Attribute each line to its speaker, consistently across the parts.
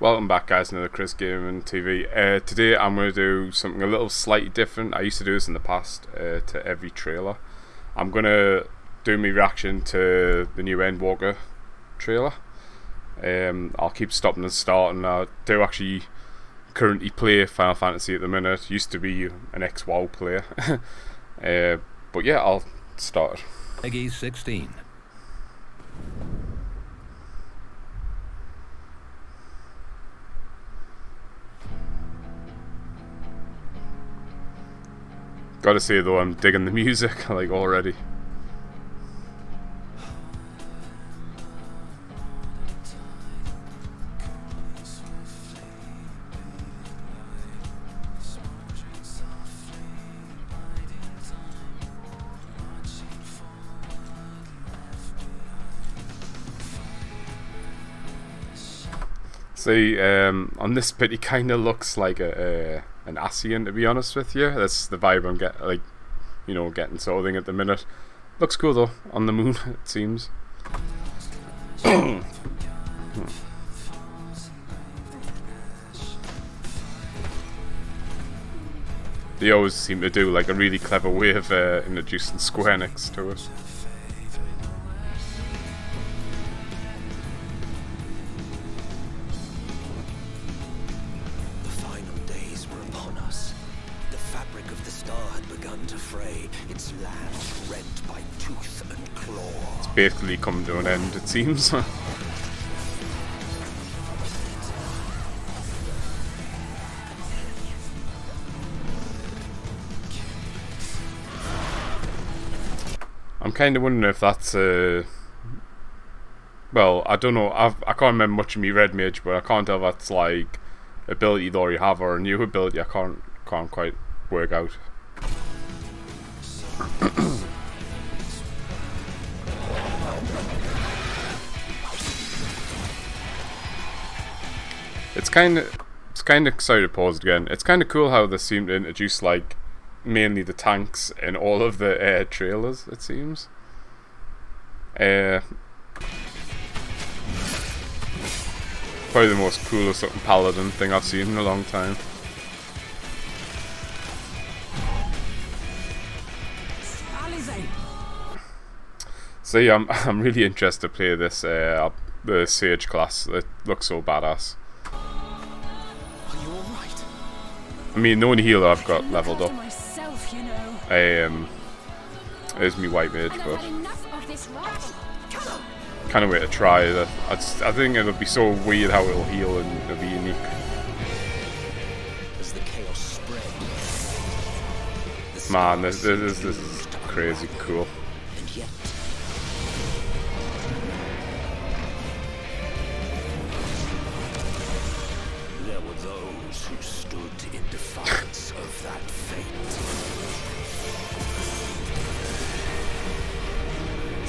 Speaker 1: Welcome back guys, another Chris Gaming TV. Uh, today I'm going to do something a little slightly different. I used to do this in the past uh, to every trailer. I'm going to do my reaction to the new Endwalker trailer. Um, I'll keep stopping and starting. I do actually currently play Final Fantasy at the minute. Used to be an ex-WoW player. uh, but yeah, I'll start.
Speaker 2: PEGI 16.
Speaker 1: Gotta say though, I'm digging the music like already. See, um, on this bit, he kind of looks like a, a, an Ascian to be honest with you. That's the vibe I'm getting, like, you know, getting sort of thing at the minute. Looks cool though, on the moon, it seems. they always seem to do like a really clever way of uh, introducing Square next to it. Its land rent by tooth and claw. It's basically come to an end, it seems. I'm kind of wondering if that's a. Uh, well, I don't know. I've, I can't remember much of me red mage, but I can't tell if that's like ability that you have or a new ability. I can't can't quite work out. it's kind of it's kind of sorry to pause again. It's kind of cool how they seem to introduce like mainly the tanks in all of the uh, trailers. It seems. Uh, probably the most coolest looking paladin thing I've seen in a long time. See, I'm I'm really interested to play this uh, the Sage class. It looks so badass. I mean, the only healer I've got leveled up um, is me white mage, but kind of way to try it. I, I think it'll be so weird how it'll heal and it'll be unique. Man, this, this, this is crazy cool.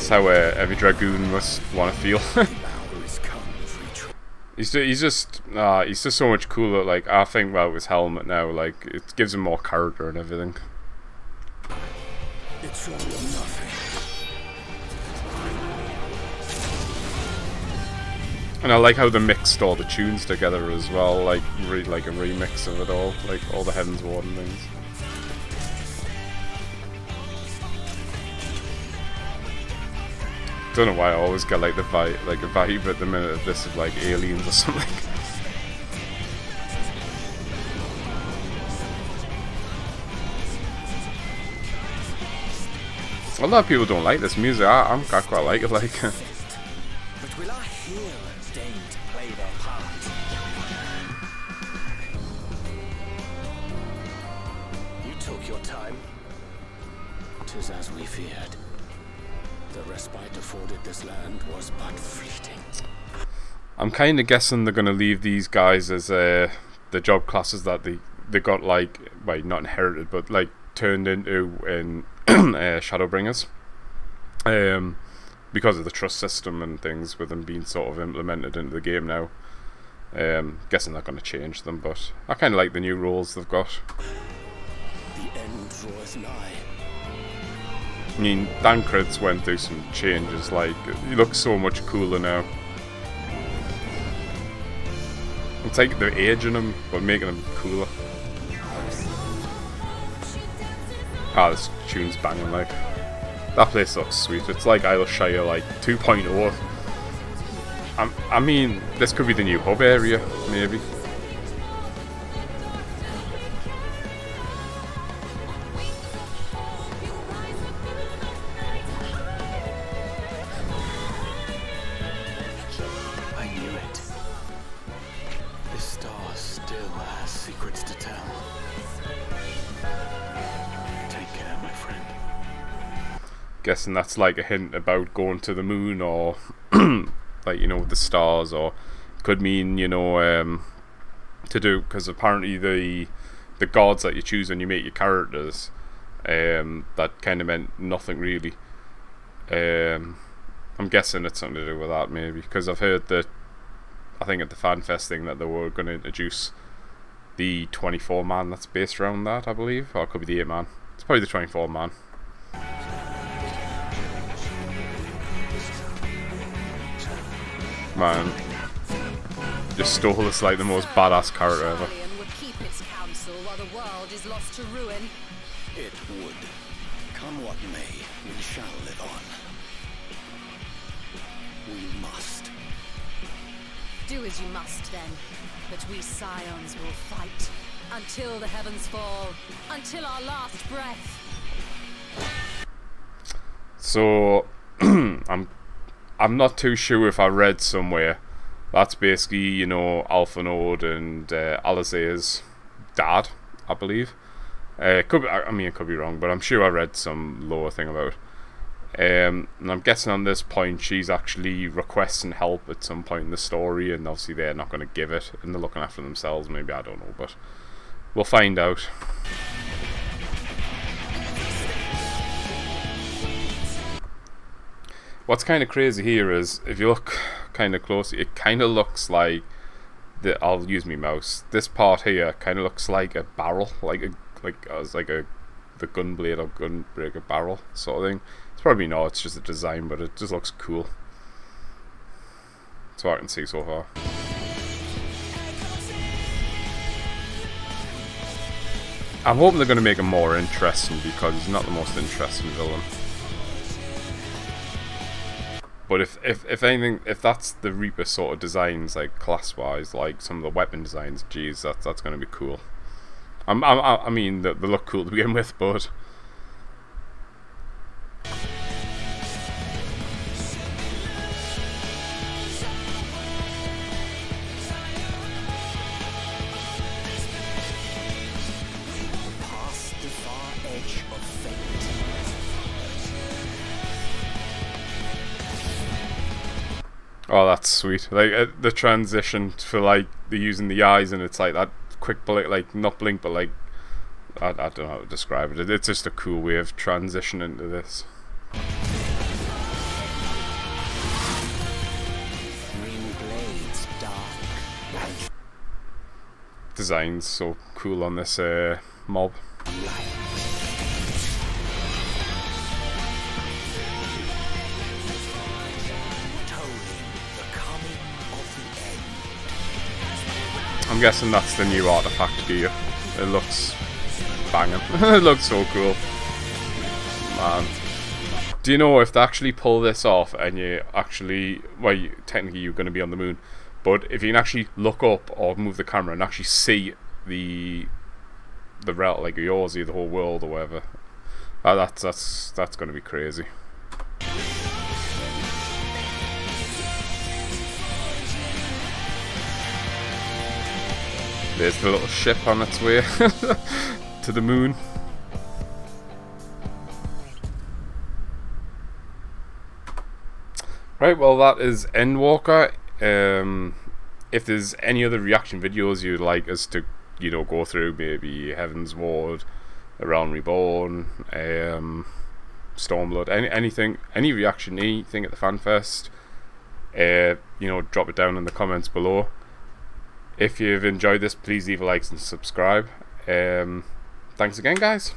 Speaker 1: That's how uh, every Dragoon must want to feel. he's, he's just uh, he's just so much cooler. Like I think about his helmet now, like it gives him more character and everything. It's all or nothing. And I like how they mixed all the tunes together as well, like like a remix of it all, like all the Heavensward and things. Don't know why I always get like the vibe, like a vibe at the minute of this of like aliens or something. A lot of people don't like this music. I, I'm, I quite like it. Like. but will our heroes deign to play their part? You took your time. Tis as we feared. The respite afforded this land was but fleeting. I'm kind of guessing they're going to leave these guys as uh, the job classes that they they got like, well, not inherited, but like turned into in uh, Shadowbringers. Um, because of the trust system and things with them being sort of implemented into the game now. Um, guessing they're going to change them, but I kind of like the new rules they've got. The end draws nigh. I mean, Thancred's went through some changes, like, he looks so much cooler now. I'm taking the age in them, but making them cooler. Ah, this tune's banging like. That place looks sweet. It's like Isle of Shire like 2.0. I, I mean, this could be the new hub area, maybe. Guessing that's like a hint about going to the moon or like you know the stars or could mean you know um, to do because apparently the the gods that you choose when you make your characters um, that kind of meant nothing really. Um, I'm guessing it's something to do with that maybe because I've heard that I think at the FanFest thing that they were going to introduce the 24 man that's based around that I believe or it could be the 8 man. It's probably the 24 man Man. Just stole us like the most badass character ever.
Speaker 2: It would. Come what may, we shall live on. We must.
Speaker 3: Do as you must then. But we scions will fight. Until the heavens fall. Until our last breath.
Speaker 1: So, I'm I'm not too sure if I read somewhere. That's basically, you know, Alphinaud and uh, Alisaie's dad, I believe. Uh, could be, I mean, it could be wrong, but I'm sure I read some lower thing about. Um, and I'm guessing on this point she's actually requesting help at some point in the story, and obviously they're not going to give it, and they're looking after themselves. Maybe I don't know, but we'll find out. What's kind of crazy here is if you look kind of closely, it kind of looks like the. I'll use my mouse. This part here kind of looks like a barrel, like a like uh, as like a the gun blade or gunbreaker barrel sort of thing. It's probably not. It's just a design, but it just looks cool. That's what I can see so far. I'm hoping they're going to make him more interesting because he's not the most interesting villain. But if, if if anything, if that's the Reaper sort of designs, like class wise, like some of the weapon designs, geez, that's that's gonna be cool. I'm, I'm I mean, they look cool to begin with, but Oh, that's sweet. Like uh, the transition for like the using the eyes and it's like that quick blink, like not blink, but like I, I don't know how to describe it. It's just a cool way of transitioning into this. Designs so cool on this uh, mob. I'm guessing that's the new artifact gear. It looks banging. it looks so cool. Man. Do you know if they actually pull this off and you actually, well, you, technically you're going to be on the moon, but if you can actually look up or move the camera and actually see the the route, like yours, the whole world or whatever, uh, that's that's that's going to be crazy. There's the little ship on its way to the moon. Right, well that is Endwalker. Um, if there's any other reaction videos you'd like us to, you know, go through, maybe Heavensward, Around Reborn, um, Stormblood, any anything, any reaction, anything at the FanFest, uh, you know, drop it down in the comments below. If you've enjoyed this, please leave a like and subscribe. Um, thanks again, guys.